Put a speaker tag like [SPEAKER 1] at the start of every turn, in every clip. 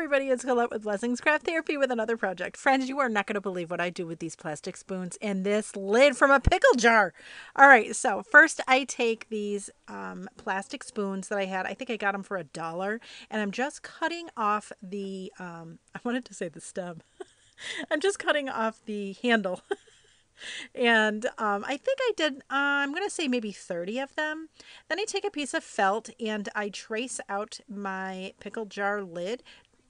[SPEAKER 1] everybody, it's Colette with Blessings Craft Therapy with another project. Friends, you are not going to believe what I do with these plastic spoons and this lid from a pickle jar. All right, so first I take these um, plastic spoons that I had. I think I got them for a dollar, and I'm just cutting off the, um, I wanted to say the stem. I'm just cutting off the handle. and um, I think I did, uh, I'm going to say maybe 30 of them. Then I take a piece of felt and I trace out my pickle jar lid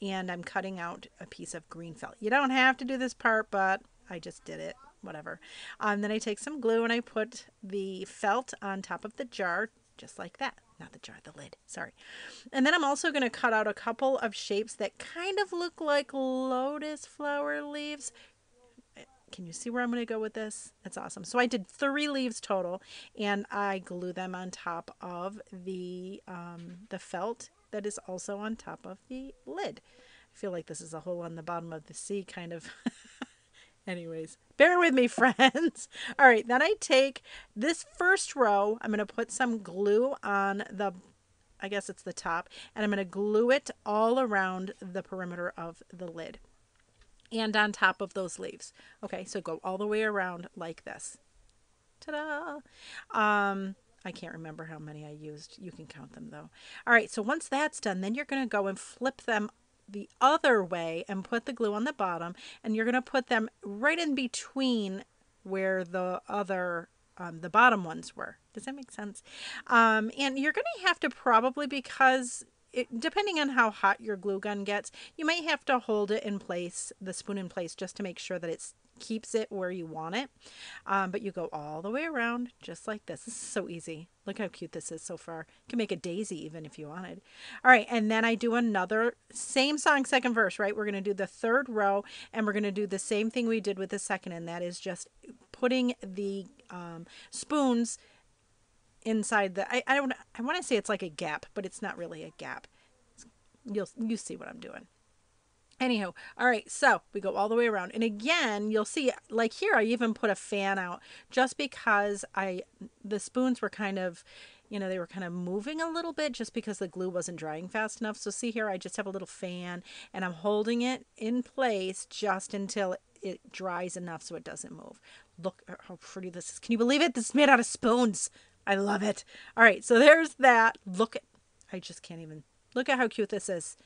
[SPEAKER 1] and I'm cutting out a piece of green felt. You don't have to do this part, but I just did it. Whatever. Um, then I take some glue and I put the felt on top of the jar, just like that. Not the jar, the lid. Sorry. And then I'm also going to cut out a couple of shapes that kind of look like lotus flower leaves can you see where I'm going to go with this? That's awesome. So I did three leaves total, and I glue them on top of the um, the felt that is also on top of the lid. I feel like this is a hole on the bottom of the sea kind of. Anyways, bear with me, friends. All right, then I take this first row. I'm going to put some glue on the, I guess it's the top, and I'm going to glue it all around the perimeter of the lid and on top of those leaves. Okay, so go all the way around like this. Ta-da! Um, I can't remember how many I used. You can count them though. All right, so once that's done, then you're going to go and flip them the other way and put the glue on the bottom and you're going to put them right in between where the other um, the bottom ones were. Does that make sense? Um, and you're going to have to probably because it, depending on how hot your glue gun gets, you might have to hold it in place, the spoon in place, just to make sure that it keeps it where you want it. Um, but you go all the way around just like this. This is so easy. Look how cute this is so far. You can make a daisy even if you wanted. All right, and then I do another same song, second verse, right? We're going to do the third row and we're going to do the same thing we did with the second, and that is just putting the um, spoons inside the I, I don't I want to say it's like a gap, but it's not really a gap. You'll you see what I'm doing. Anyhow, all right, so we go all the way around. And again, you'll see like here I even put a fan out just because I the spoons were kind of you know, they were kind of moving a little bit just because the glue wasn't drying fast enough. So see here, I just have a little fan and I'm holding it in place just until it dries enough so it doesn't move. Look how pretty this is. Can you believe it? This is made out of spoons. I love it. All right, so there's that. Look at, I just can't even, look at how cute this is.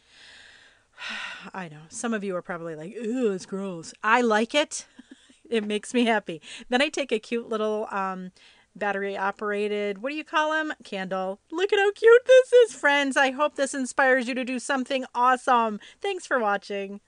[SPEAKER 1] I know. Some of you are probably like, ooh, it's gross. I like it. it makes me happy. Then I take a cute little um, battery operated, what do you call them? Candle. Look at how cute this is, friends. I hope this inspires you to do something awesome. Thanks for watching.